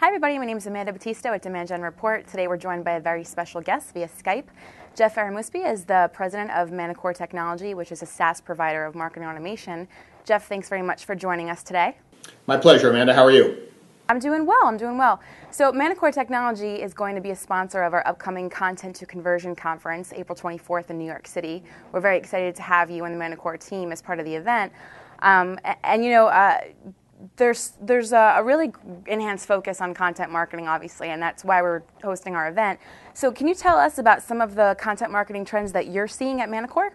Hi, everybody. My name is Amanda Batista with Demand Gen Report. Today, we're joined by a very special guest via Skype. Jeff Erramouspe is the president of Manticore Technology, which is a SaaS provider of marketing automation. Jeff, thanks very much for joining us today. My pleasure, Amanda. How are you? I'm doing well. I'm doing well. So, Manticore Technology is going to be a sponsor of our upcoming Content to Conversion conference, April 24th in New York City. We're very excited to have you and the Manticore team as part of the event. Um, and, and, you know, uh, there's there's a, a, really enhanced focus on content marketing, obviously, and that's why we're hosting our event. So, can you tell us about some of the content marketing trends that you're seeing at Manticore?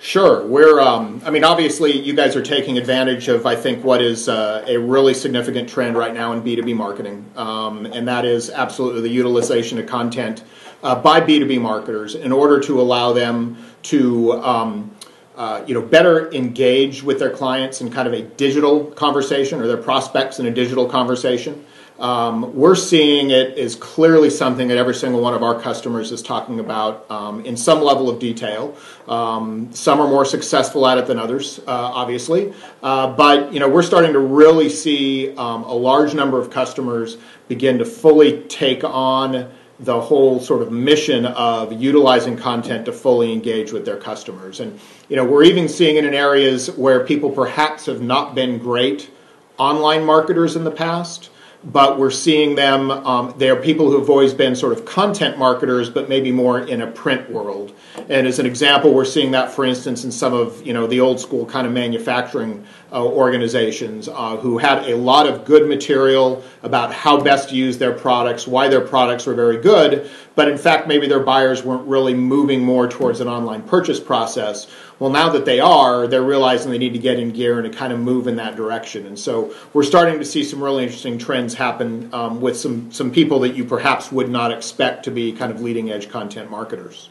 Sure. We're, um, I mean, obviously, you guys are taking advantage of, I think, what is uh, a really significant trend right now in B2B marketing, um, and that is absolutely the utilization of content uh, by B2B marketers in order to allow them to um, uh, you know, better engage with their clients in kind of a digital conversation or their prospects in a digital conversation. Um, we're seeing it is clearly something that every single one of our customers is talking about um, in some level of detail. Um, some are more successful at it than others, uh, obviously, uh, but you know we're starting to really see um, a large number of customers begin to fully take on the whole sort of mission of utilizing content to fully engage with their customers. And you know, we're even seeing it in areas where people perhaps have not been great online marketers in the past but we're seeing them. Um, they are people who have always been sort of content marketers, but maybe more in a print world. And as an example, we're seeing that, for instance, in some of you know the old school kind of manufacturing organizations uh, who had a lot of good material about how best to use their products, why their products were very good, but in fact, maybe their buyers weren't really moving more towards an online purchase process. Well, now that they are, they're realizing they need to get in gear and to kind of move in that direction. And so we're starting to see some really interesting trends happen um, with some, some people that you perhaps would not expect to be kind of leading edge content marketers.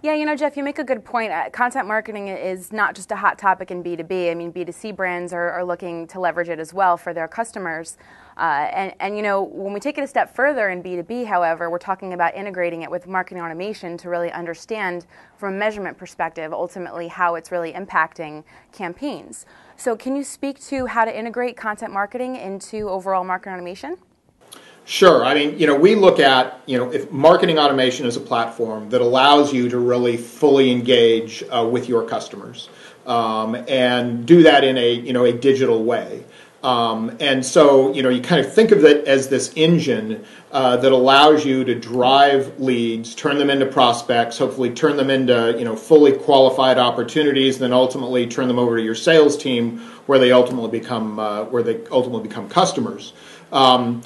Yeah, you know, Jeff, you make a good point. Uh, content marketing is not just a hot topic in B2B. I mean, B2C brands are, are looking to leverage it as well for their customers. Uh, and, and, you know, when we take it a step further in B2B, however, we're talking about integrating it with marketing automation to really understand from a measurement perspective ultimately how it's really impacting campaigns. So, can you speak to how to integrate content marketing into overall marketing automation? Sure. I mean, you know, we look at, you know, if marketing automation is a platform that allows you to really fully engage uh, with your customers um, and do that in a, you know, a digital way. Um, and so, you know, you kind of think of it as this engine uh, that allows you to drive leads, turn them into prospects, hopefully turn them into, you know, fully qualified opportunities, and then ultimately turn them over to your sales team where they ultimately become, uh, where they ultimately become customers. Um,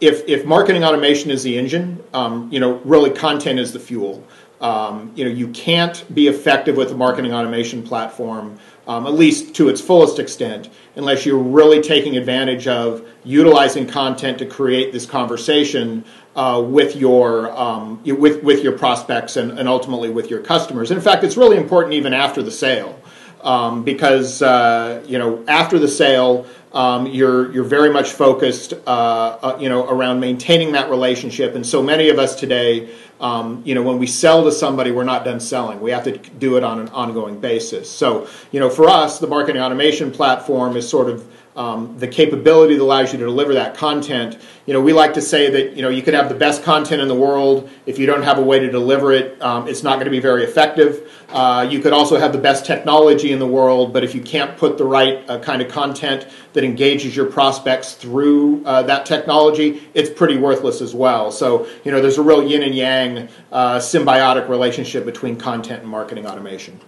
if, if marketing automation is the engine, um, you know, really content is the fuel. Um, you know, you can't be effective with a marketing automation platform, um, at least to its fullest extent, unless you're really taking advantage of utilizing content to create this conversation uh, with your um, with with your prospects and, and ultimately with your customers. And in fact, it's really important even after the sale, um, because uh, you know after the sale um, you're you're very much focused, uh, uh, you know, around maintaining that relationship. And so many of us today, um, you know, when we sell to somebody, we're not done selling. We have to do it on an ongoing basis. So, you know, for us, the marketing automation platform is sort of um, the capability that allows you to deliver that content. You know, we like to say that you know you could have the best content in the world if you don't have a way to deliver it, um, it's not going to be very effective. Uh, you could also have the best technology in the world, but if you can't put the right uh, kind of content that engages your prospects through uh, that technology, it's pretty worthless as well. So you know, there's a real yin and yang uh, symbiotic relationship between content and marketing automation.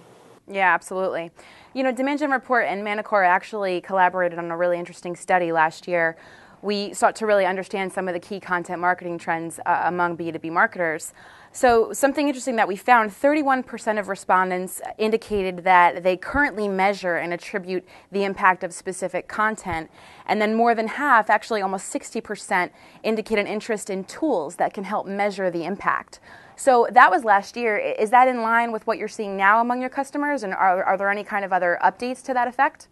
Yeah, absolutely. You know, Gen Report and Manticore actually collaborated on a really interesting study last year. We sought to really understand some of the key content marketing trends uh, among B2B marketers. So, something interesting that we found 31% of respondents indicated that they currently measure and attribute the impact of specific content. And then more than half, actually almost 60%, indicate an interest in tools that can help measure the impact. So that was last year. Is that in line with what you're seeing now among your customers? And are, are there any kind of other updates to that effect?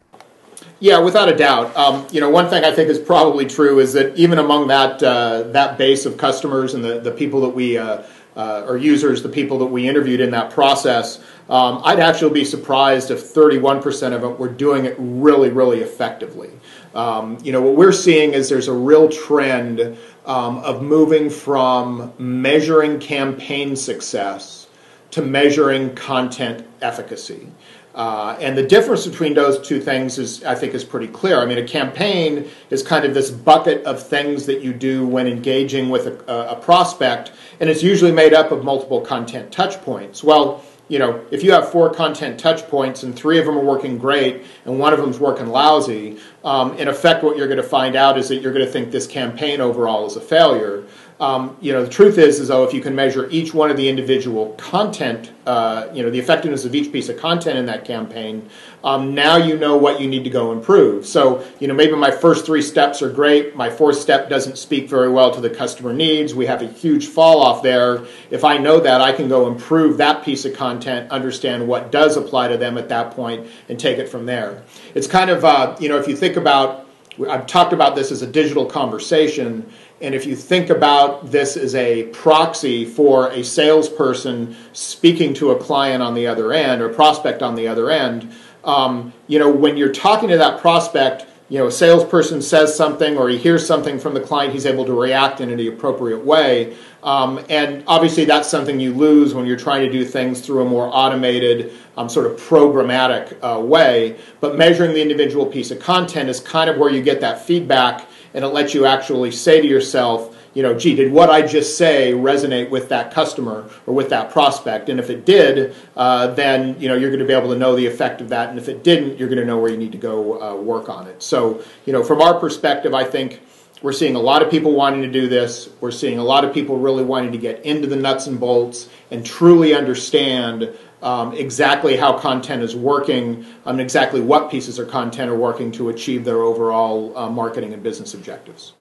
Yeah, without a doubt. Um, you know, one thing I think is probably true is that even among that uh, that base of customers and the, the people that we uh, uh, or users, the people that we interviewed in that process, um, I'd actually be surprised if 31% of them were doing it really, really effectively. Um, you know, what we're seeing is there's a real trend um, of moving from measuring campaign success to measuring content efficacy. Uh, and the difference between those two things is, I think, is pretty clear. I mean, a campaign is kind of this bucket of things that you do when engaging with a, a prospect, and it's usually made up of multiple content touch points. Well, you know, if you have four content touch points and three of them are working great and one of them is working lousy, um, in effect, what you're going to find out is that you're going to think this campaign overall is a failure. Um, you know, the truth is, is though, if you can measure each one of the individual content, uh, you know, the effectiveness of each piece of content in that campaign, um, now you know what you need to go improve. So, you know, maybe my first three steps are great. My fourth step doesn't speak very well to the customer needs. We have a huge fall off there. If I know that, I can go improve that piece of content, understand what does apply to them at that point, and take it from there. It's kind of, uh, you know, if you think about, I've talked about this as a digital conversation and if you think about this as a proxy for a salesperson speaking to a client on the other end or prospect on the other end, um, you know, when you're talking to that prospect, you know, a salesperson says something or he hears something from the client, he's able to react in the appropriate way. Um, and obviously, that's something you lose when you're trying to do things through a more automated, um, sort of programmatic uh, way. But measuring the individual piece of content is kind of where you get that feedback and it lets you actually say to yourself, you know, gee, did what I just say resonate with that customer or with that prospect? And if it did, uh, then you know you're going to be able to know the effect of that. And if it didn't, you're going to know where you need to go uh, work on it. So, you know, from our perspective, I think we're seeing a lot of people wanting to do this. We're seeing a lot of people really wanting to get into the nuts and bolts and truly understand um, exactly how content is working and exactly what pieces of content are working to achieve their overall uh, marketing and business objectives.